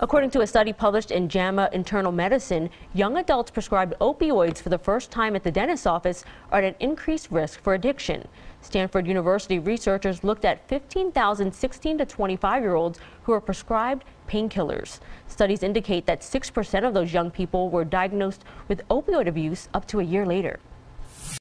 According to a study published in JAMA Internal Medicine, young adults prescribed opioids for the first time at the dentist's office are at an increased risk for addiction. Stanford University researchers looked at 15,000 16 to 25 year olds who were prescribed painkillers. Studies indicate that 6% of those young people were diagnosed with opioid abuse up to a year later.